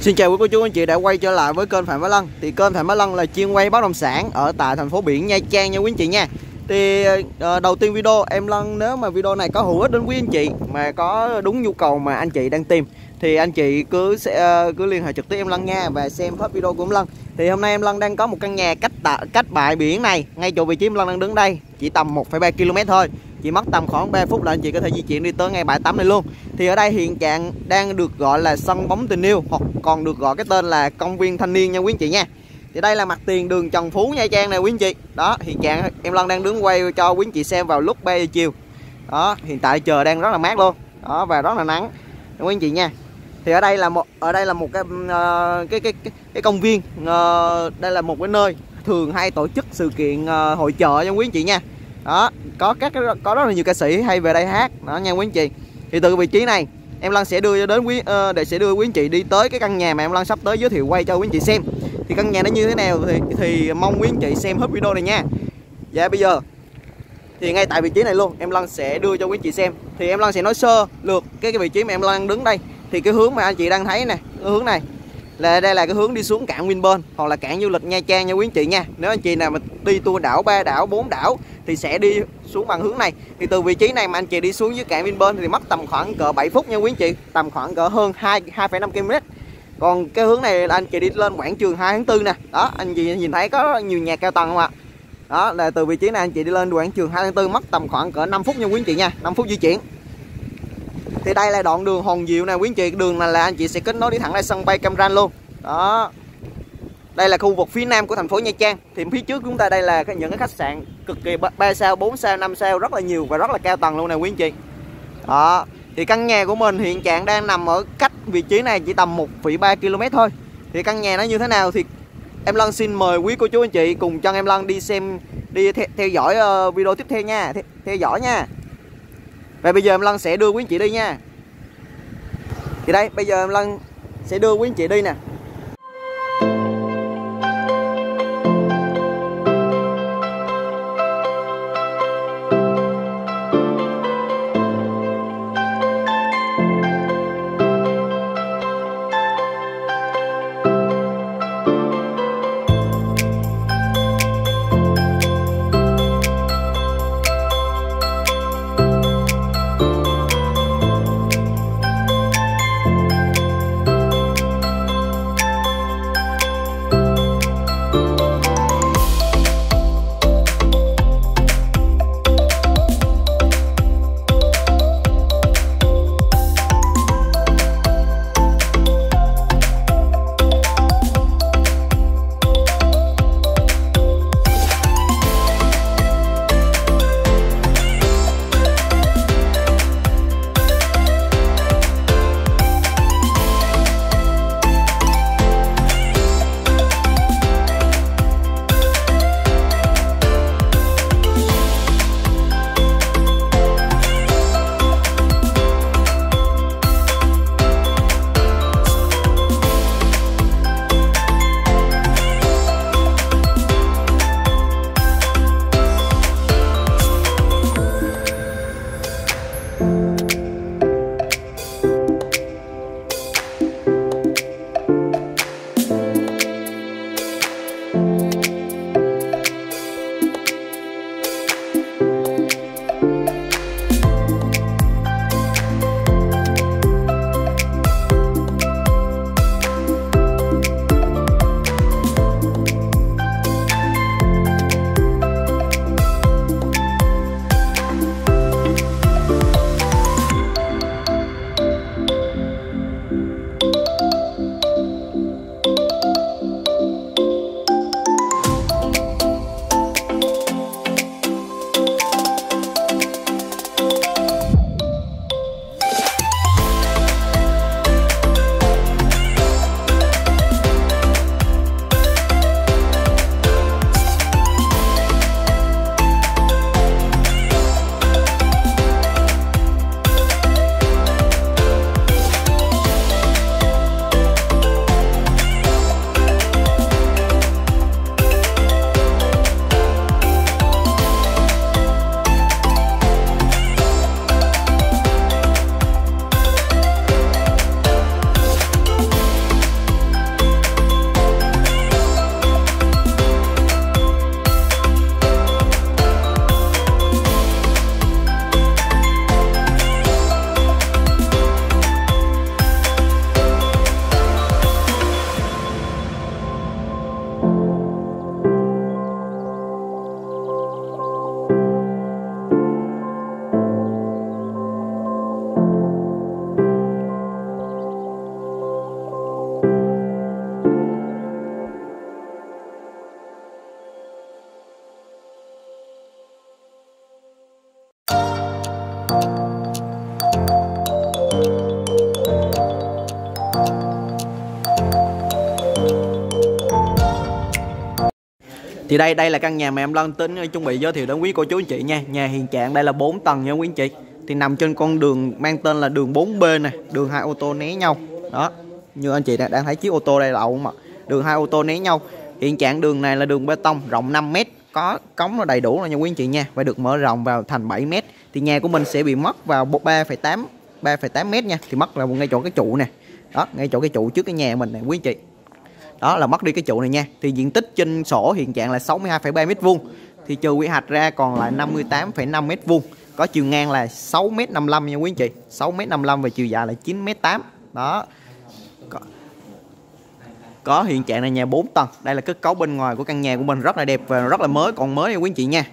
Xin chào quý cô chú anh chị đã quay trở lại với kênh Phạm Bá Lân. Thì kênh Phạm Bá Lân là chuyên quay bất động sản ở tại thành phố biển Nha Trang nha quý anh chị nha. Thì uh, đầu tiên video em Lân nếu mà video này có hữu ích đến quý anh chị Mà có đúng nhu cầu mà anh chị đang tìm Thì anh chị cứ sẽ, uh, cứ liên hệ trực tiếp em Lân nha Và xem hết video của em Lân. Thì hôm nay em Lân đang có một căn nhà cách tạ, cách bãi biển này Ngay chỗ vị trí em Lân đang đứng đây Chỉ tầm 1,3 km thôi chỉ mất tầm khoảng 3 phút là anh chị có thể di chuyển đi tới ngay bãi tắm này luôn. Thì ở đây hiện trạng đang được gọi là sân bóng tình yêu hoặc còn được gọi cái tên là công viên thanh niên nha quý anh chị nha. Thì đây là mặt tiền đường Trần Phú Nha Trang này quý anh chị. Đó hiện trạng em Lân đang đứng quay cho quý anh chị xem vào lúc 3 giờ chiều. Đó hiện tại trời đang rất là mát luôn. Đó và rất là nắng quý anh chị nha. Thì ở đây là một ở đây là một cái uh, cái, cái cái cái công viên uh, đây là một cái nơi thường hay tổ chức sự kiện uh, hội chợ nha quý anh chị nha đó có các có rất là nhiều ca sĩ hay về đây hát. Đó nha quý anh chị thì từ vị trí này em lan sẽ đưa đến quý uh, để sẽ đưa quý anh chị đi tới cái căn nhà mà em lan sắp tới giới thiệu quay cho quý anh chị xem. Thì căn nhà nó như thế nào thì thì mong quý anh chị xem hết video này nha. Dạ bây giờ. Thì ngay tại vị trí này luôn em lan sẽ đưa cho quý anh chị xem. Thì em lan sẽ nói sơ lược cái cái vị trí mà em lan đứng đây. Thì cái hướng mà anh chị đang thấy nè hướng này là đây là cái hướng đi xuống cảng Vinpearl hoặc là cảng du lịch Nha Trang nha quý anh chị nha. Nếu anh chị nào mà đi tour đảo ba đảo bốn đảo thì sẽ đi xuống bằng hướng này. Thì từ vị trí này mà anh chị đi xuống dưới cảng Vinpearl thì mất tầm khoảng cỡ 7 phút nha quý anh chị tầm khoảng cỡ hơn 2 2,5 km còn cái hướng này là anh chị đi lên quảng trường 2 tháng 4 nè. Đó anh chị nhìn thấy có nhiều nhà cao tầng không ạ? Đó là từ vị trí này anh chị đi lên quảng trường 2 tháng 4 mất tầm khoảng cỡ 5 phút nha quý anh chị nha 5 phút di chuyển thì đây là đoạn đường Hòn Diệu nè quý anh chị đường này là anh chị sẽ kết nối đi thẳng ra sân bay Cam Ranh luôn. Đó. Đây là khu vực phía nam của thành phố Nha Trang. Thì phía trước chúng ta đây là những cái khách sạn cực kỳ 3 sao 4 sao 5 sao rất là nhiều và rất là cao tầng luôn nè quý anh chị đó. Thì căn nhà của mình hiện trạng đang nằm ở cách vị trí này chỉ tầm 1,3 km thôi. Thì căn nhà nó như thế nào thì em Lân xin mời quý cô chú anh chị cùng chân em Lân đi xem đi theo, theo dõi ờ, video tiếp theo nha theo, theo dõi nha và bây giờ em Lân sẽ đưa quý anh chị đi nha. Thì đây, bây giờ em Lân sẽ đưa quý anh chị đi nè. Thì đây đây là căn nhà mà em Lân tính chuẩn bị giới thiệu đến quý cô chú anh chị nha. Nhà hiện trạng đây là 4 tầng nha quý anh chị. Thì nằm trên con đường mang tên là đường 4B này đường hai ô tô né nhau. Đó như anh chị đang thấy chiếc ô tô đây đậu mà đường hai ô tô né nhau. Hiện trạng đường này là đường bê tông rộng 5 mét có cống là đầy đủ rồi nha quý anh chị nha và được mở rộng vào thành 7 mét. Thì nhà của mình sẽ bị mất vào 3,8 3,8 mét nha thì mất là ngay chỗ cái trụ nè. Đó ngay chỗ cái trụ trước cái nhà mình nè quý anh chị đó là mất đi cái trụ này nha. Thì diện tích trên sổ hiện trạng là 62,3 mét vuông. Thì trừ quy hoạch ra còn lại 58,5 mét vuông. Có chiều ngang là 6m55 nha quý anh chị. 6m55 và chiều dài là 9m8, đó. Có, có hiện trạng là nhà 4 tầng. Đây là kết cấu bên ngoài của căn nhà của mình rất là đẹp và rất là mới còn mới nha quý anh chị nha.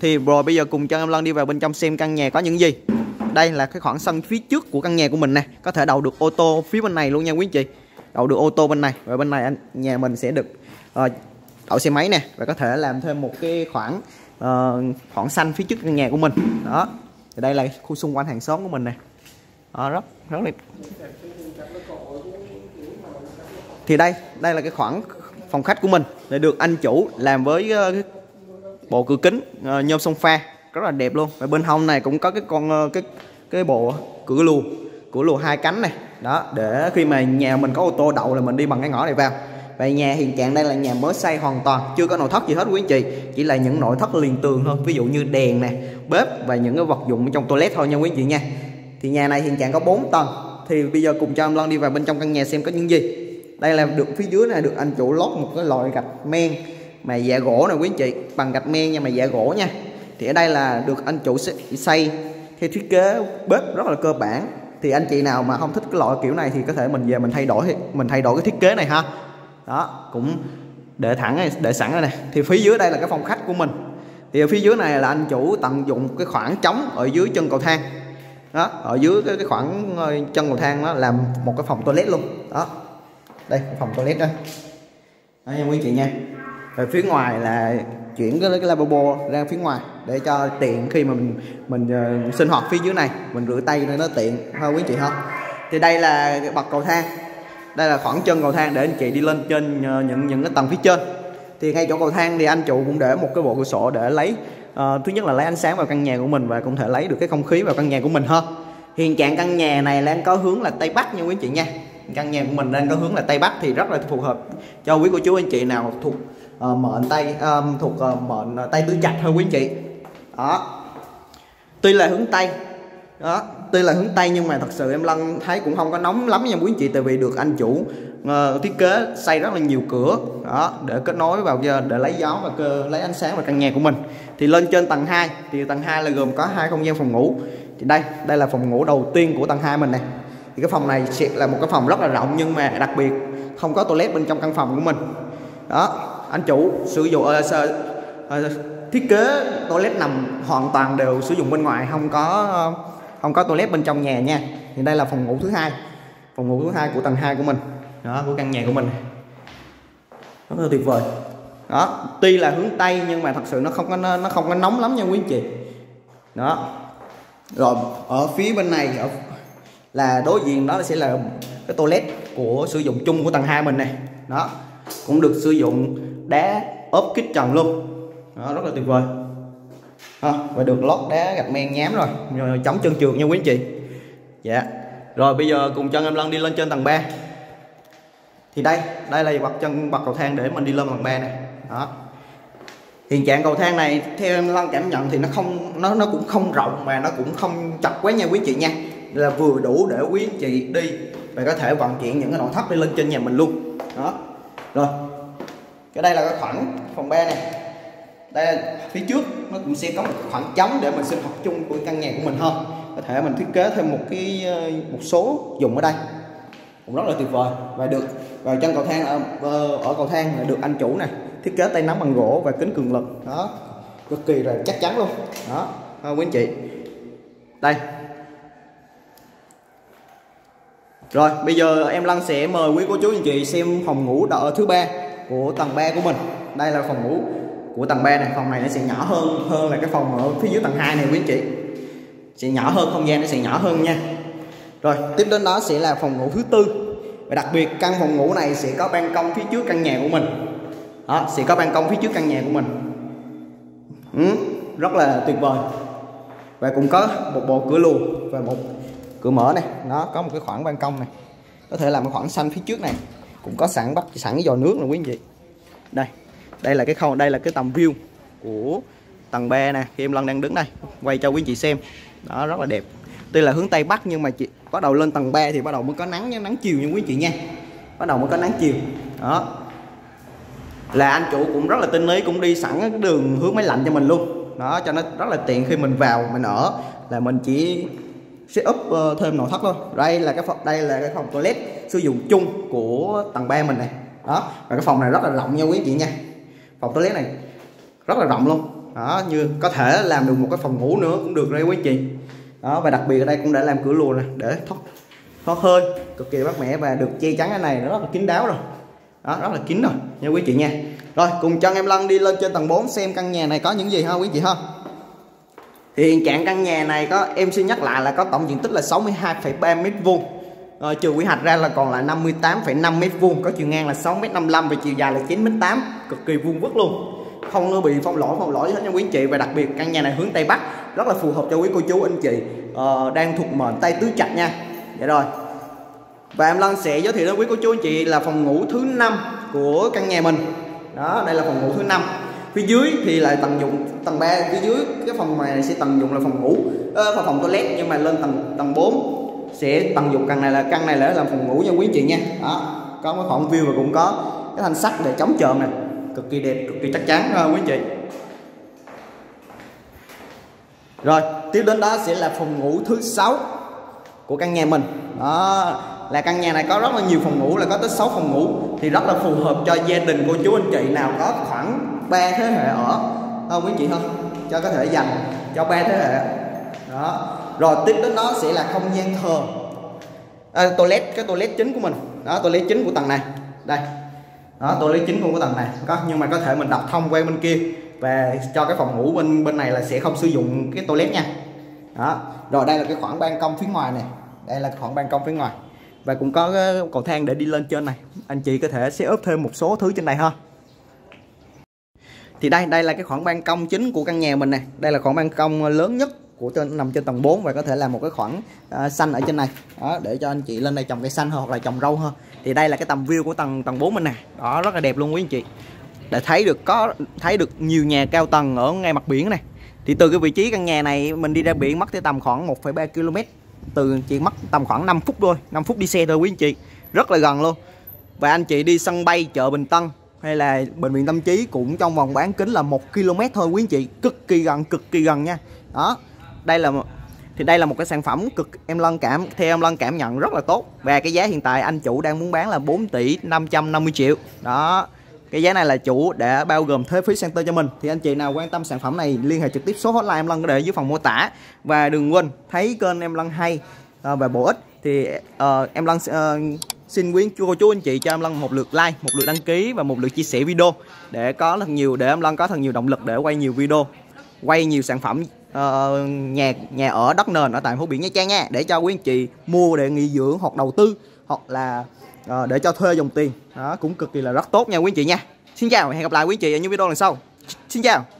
Thì rồi bây giờ cùng cho em Lân đi vào bên trong xem căn nhà có những gì. Đây là cái khoảng sân phía trước của căn nhà của mình nè. Có thể đậu được ô tô phía bên này luôn nha quý anh chị đậu được ô tô bên này và bên này anh nhà mình sẽ được ờ, uh, đậu xe máy nè và có thể làm thêm một cái khoảng uh, khoảng xanh phía trước nhà của mình. Đó thì đây là khu xung quanh hàng xóm của mình nè. Đó, rất rất là thì đây đây là cái khoảng phòng khách của mình để được anh chủ làm với uh, bộ cửa kính uh, nhôm sông pha rất là đẹp luôn. Và bên hông này cũng có cái con uh, cái cái bộ cửa lùa cửa lùa hai cánh này đó, để khi mà nhà mình có ô tô đậu là mình đi bằng cái ngõ này vào. Và nhà hiện trạng đây là nhà mới xây hoàn toàn, chưa có nội thất gì hết quý anh chị. Chỉ là những nội thất liền tường thôi, ví dụ như đèn nè, bếp và những cái vật dụng trong toilet thôi nha quý anh chị nha. Thì nhà này hiện trạng có 4 tầng, thì bây giờ cùng cho em Lon đi vào bên trong căn nhà xem có những gì. Đây là được, phía dưới này được anh chủ lót một cái loại gạch men mà dạ gỗ nè quý anh chị, bằng gạch men nha mà dạ gỗ nha. Thì ở đây là được anh chủ xây theo thiết kế bếp rất là cơ bản thì anh chị nào mà không thích cái loại kiểu này thì có thể mình về mình thay đổi mình thay đổi cái thiết kế này ha. Đó cũng để thẳng để sẵn đây này. Thì phía dưới đây là cái phòng khách của mình. Thì ở phía dưới này là anh chủ tận dụng cái khoảng trống ở dưới chân cầu thang. Đó ở dưới cái, cái khoảng ờ, chân cầu thang đó làm một cái phòng toilet luôn. Đó đây phòng toilet đó đó nha quý chị nha. Rồi phía ngoài là chuyển cái, cái lavabo ra phía ngoài để cho tiện khi mà mình mình uh, sinh hoạt phía dưới này mình rửa tay nên nó tiện. Hơn quý chị không thì đây là bậc cầu thang. Đây là khoảng chân cầu thang để anh chị đi lên trên uh, những những cái tầng phía trên. Thì ngay chỗ cầu thang thì anh chủ cũng để một cái bộ cửa sổ để lấy uh, thứ nhất là lấy ánh sáng vào căn nhà của mình và cũng thể lấy được cái không khí vào căn nhà của mình hơn hiện trạng căn nhà này đang có hướng là tây bắc nha quý chị nha. Căn nhà của mình đang có hướng là tây bắc thì rất là phù hợp cho quý cô chú anh chị nào thuộc uh, mệnh tây uh, thuộc uh, mệnh tây tứ trạch hơn quý anh chị đó. Tuy là hướng tây. Đó tuy là hướng tây nhưng mà thật sự em lân thấy cũng không có nóng lắm nha quý anh chị tại vì được anh chủ uh, thiết kế xây rất là nhiều cửa. Đó để kết nối vào để lấy gió và cơ, lấy ánh sáng vào căn nhà của mình. Thì lên trên tầng 2 thì tầng 2 là gồm có hai không gian phòng ngủ. Thì đây đây là phòng ngủ đầu tiên của tầng 2 mình này thì cái phòng này sẽ là một cái phòng rất là rộng nhưng mà đặc biệt không có toilet bên trong căn phòng của mình. Đó anh chủ sử dụng uh, uh, thiết kế toilet nằm hoàn toàn đều sử dụng bên ngoài, không có không có toilet bên trong nhà nha. Thì đây là phòng ngủ thứ hai, phòng ngủ thứ hai của tầng 2 của mình. Đó, của căn nhà của mình. Rất là tuyệt vời. Đó, tuy là hướng tây nhưng mà thật sự nó không có, nó không có nóng lắm nha quý anh chị. Đó. Rồi, ở phía bên này ở, là đối diện đó sẽ là cái toilet của sử dụng chung của tầng 2 mình này. Đó, cũng được sử dụng đá ốp kích trần luôn đó, rất là tuyệt vời. À, và được lót đá gạch men nhám rồi. Rồi chống chân trượt nha quý anh chị. Dạ. Rồi bây giờ cùng chân em lân đi lên trên tầng 3 thì đây đây là bậc chân bậc cầu thang để mình đi lên tầng 3 này đó. Hiện trạng cầu thang này theo em lân cảm nhận thì nó không nó nó cũng không rộng mà nó cũng không chặt quá nha quý anh chị nha. Là vừa đủ để quý anh chị đi và có thể vận chuyển những cái nội thất đi lên trên nhà mình luôn. Đó. Rồi. Cái đây là cái khoảng phòng 3 này đây phía trước nó cũng sẽ có một khoảng trống để mình sinh hoạt chung của căn nhà của mình hơn có thể mình thiết kế thêm một cái ờ, một số dùng ở đây. Cũng rất là tuyệt vời. Và được và chân cầu thang ở, ở cầu thang là được anh chủ này thiết kế tay nắm bằng gỗ và kính cường lực. Đó cực kỳ là chắc chắn luôn. Đó à, quý anh chị. Đây. Rồi bây giờ em Lăng sẽ mời quý cô chú anh chị xem phòng ngủ đợi thứ ba của tầng 3 của mình. Đây là phòng ngủ của tầng 3 này phòng này nó sẽ nhỏ hơn hơn là cái phòng ở phía dưới tầng 2 này quý anh chị. Sẽ nhỏ hơn không gian nó sẽ nhỏ hơn nha. Rồi tiếp đến đó sẽ là phòng ngủ thứ tư. Và đặc biệt căn phòng ngủ này sẽ có ban công phía trước căn nhà của mình. Đó sẽ có ban công phía trước căn nhà của mình. Ừ, rất là tuyệt vời. Và cũng có một bộ cửa lùa và một cửa mở này. Nó có một cái khoảng ban công này. Có thể làm một khoảng xanh phía trước này. Cũng có sẵn bắt sẵn cái giò nước nè quý anh chị. Đây đây là cái không đây là cái tầm view của tầng 3 nè, khi em Lân đang đứng đây, quay cho quý anh chị xem. Đó, rất là đẹp. Tuy là hướng tây bắc, nhưng mà chị bắt đầu lên tầng 3 thì bắt đầu mới có nắng nắng chiều như quý anh chị nha. Bắt đầu mới có nắng chiều. Đó. Là anh chủ cũng rất là tinh lý cũng đi sẵn cái đường hướng máy lạnh cho mình luôn. Đó, cho nó rất là tiện khi mình vào, mình ở. Là mình chỉ set up ờ, thêm nội thất thôi. Đây là cái phòng, đây là cái phòng toilet sử dụng chung của tầng 3 mình này. Đó, và cái phòng này rất là rộng nha quý chị nha phòng toilet này rất là rộng luôn. Đó như có thể làm được một cái phòng ngủ nữa cũng được đây quý chị. Đó và đặc biệt ở đây cũng đã làm cửa lùa này để thoát thoát hơi cực kỳ mát mẻ và được che chắn cái này nó rất là kín đáo rồi. Đó rất là kín rồi nha quý chị nha. Rồi cùng chân em lân đi lên trên tầng 4 xem căn nhà này có những gì ha quý chị ha. Hiện trạng căn nhà này có em xin nhắc lại là có tổng diện tích là 62,3 mét vuông à, trừ quy hoạch ra là còn là 58,5 mét vuông có chiều ngang là 6 mét 55 và chiều dài là 9 mét 8 cực kỳ vuông vức luôn. Không nó bị phong lỗi phong lỗi hết nha quý anh chị. Và đặc biệt căn nhà này hướng tây bắc rất là phù hợp cho quý cô chú anh chị uh, đang thuộc mệnh tây tứ trạch nha. Vậy rồi. Và em Lân sẽ giới thiệu đến quý cô chú anh chị là phòng ngủ thứ năm của căn nhà mình. Đó đây là phòng ngủ thứ năm. Phía dưới thì lại tận dụng tầng 3 phía dưới cái phòng này sẽ tận dụng là phòng ngủ ờ, phòng toilet nhưng mà lên tầng tầng 4 sẽ tận dụng căn này là căn này là làm phòng ngủ nha quý anh chị nha. Đó, có cái khoảng view và cũng có cái thanh sắt để chống trộm này cực kỳ đẹp, cực kỳ chắc chắn ha quý anh chị. Rồi, tiếp đến đó sẽ là phòng ngủ thứ sáu của căn nhà mình. Đó, là căn nhà này có rất là nhiều phòng ngủ, là có tới 6 phòng ngủ, thì rất là phù hợp cho gia đình cô chú anh chị nào có khoảng ba thế hệ ở. Không, quý chị không? Cho có thể dành cho ba thế hệ. Đó rồi tiếp đến nó sẽ là không gian thờ. À, toilet cái toilet chính của mình. Đó toilet chính của tầng này. Đây. Đó toilet chính của tầng này. Có nhưng mà có thể mình đọc thông qua bên kia và cho cái phòng ngủ bên bên này là sẽ không sử dụng cái toilet nha. Đó. Rồi đây là cái khoảng ban công phía ngoài này. Đây là khoảng ban công phía ngoài. Và cũng có ờ, cầu thang để đi lên trên này. Anh chị có thể sẽ ốp thêm một số thứ trên này ha. Thì đây đây là cái khoảng ban công chính của căn nhà mình này. Đây là khoảng ban công lớn nhất của trên nằm trên tầng 4 và có thể làm một cái khoảng uh, xanh ở trên này. Đó để cho anh chị lên đây trồng cây xanh hơn hoặc là trồng rau hơn. Thì đây là cái tầm view của tầng tầng 4 mình nè. Đó rất là đẹp luôn quý anh chị. Để thấy được có thấy được nhiều nhà cao tầng ở ngay mặt biển này. Thì từ cái vị trí căn nhà này mình đi ra biển mất tới tầm khoảng 1,3 km từ chị mất tầm khoảng 5 phút thôi 5 phút đi xe thôi quý anh chị. Rất là gần luôn. Và anh chị đi sân bay chợ Bình Tân hay là bệnh viện Tâm Trí cũng trong vòng bán kính là một km thôi quý anh chị. Cực kỳ gần cực kỳ gần nha. Đó đây là thì đây là một cái sản phẩm cực em Lân cảm theo em Lân cảm nhận rất là tốt. Và cái giá hiện tại anh chủ đang muốn bán là 4 tỷ 550 triệu. Đó cái giá này là chủ đã bao gồm thuế phí center cho mình. Thì anh chị nào quan tâm sản phẩm này liên hệ trực tiếp số hotline em Lân có để dưới phần mô tả. Và đừng quên thấy kênh em Lân hay ờ, và bổ ích thì uh, em Lân uh, xin quý cô chú anh chị cho em Lân một lượt like một lượt đăng ký và một lượt chia sẻ video để có thật nhiều để em Lân có thật nhiều động lực để quay nhiều video quay nhiều sản phẩm uh, nhà nhà ở đất nền ở tại phố biển Nha Trang nha để cho quý anh chị mua để nghỉ dưỡng hoặc đầu tư hoặc là uh, để cho thuê dòng tiền. Đó cũng cực kỳ là rất tốt nha quý anh chị nha. Xin chào hẹn gặp lại quý anh chị ở những video lần sau. Xin chào.